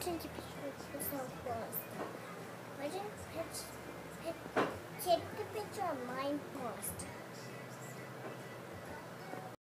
take. Why didn't pitch, pitch, the picture of mine first?